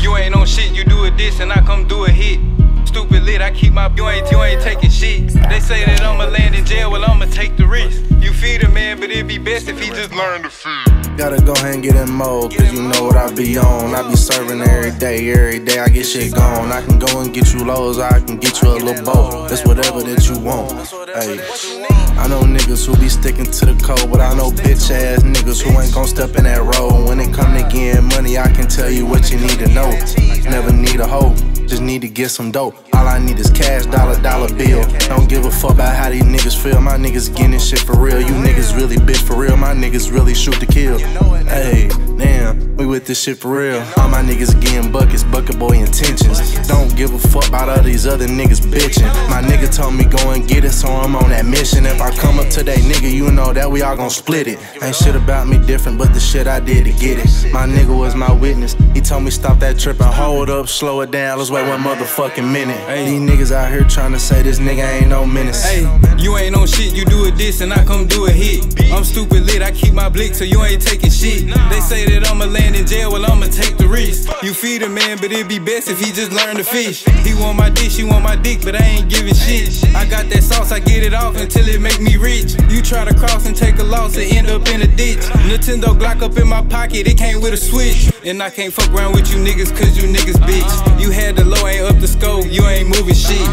You ain't on shit, you do a diss and I come do a hit. Stupid lit, I keep my you ain't you ain't taking shit. They say that I'ma land in jail, well I'ma take the risk. You feed a man, but it'd be best if he just learned to feed. Gotta go ahead and get in mode, cause you know what I be on. I be serving every day, every day I get shit gone. I can go and get you lows, I can get you a little bowl. That's whatever that you want. Hey, I know niggas who be sticking to the code, but I know bitch ass niggas who ain't gon' step in that road. When it come to getting money, I can tell you what you need to know. Never need a hoe, just need to get some dope. All I need is cash, dollar, dollar bill. Don't give a fuck about how these niggas feel. My niggas getting shit for real. You niggas really bitch for real. My niggas really shoot to kill. Hey, damn, we with this shit for real. All my niggas getting buckets, bucket boy intentions. Give a fuck about all these other niggas bitching. My nigga told me go and get it, so I'm on that mission. If I come up to that nigga, you know that we all gon' split it. Ain't shit about me different, but the shit I did to get it. My nigga was my witness. He told me stop that trippin', hold up, slow it down. Let's wait one motherfucking minute. These niggas out here trying to say this nigga ain't no menace. Diss and I come do a hit. I'm stupid lit, I keep my blick so you ain't taking shit. They say that I'ma land in jail, well I'ma take the risk. You feed a man, but it'd be best if he just learn to fish. He want my dish, he want my dick, but I ain't giving shit. I got that sauce, I get it off until it make me rich. You try to cross and take a loss and end up in a ditch. Nintendo Glock up in my pocket, it came with a switch. And I can't fuck around with you niggas cause you niggas bitch. You had the low, ain't up the scope, you ain't moving shit.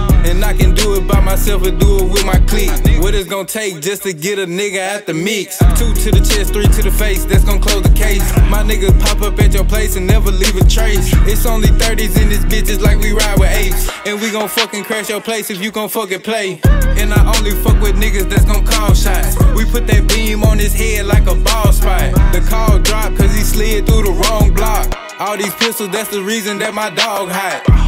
I can do it by myself or do it with my clique. What it's gonna take just to get a nigga at the mix? Two to the chest, three to the face, that's gonna close the case. My niggas pop up at your place and never leave a trace. It's only 30s in this bitch, it's like we ride with apes. And we gon' fucking crash your place if you gon' fucking play. And I only fuck with niggas that's gon' call shots. We put that beam on his head like a ball spot. The call dropped cause he slid through the wrong block. All these pistols, that's the reason that my dog hot.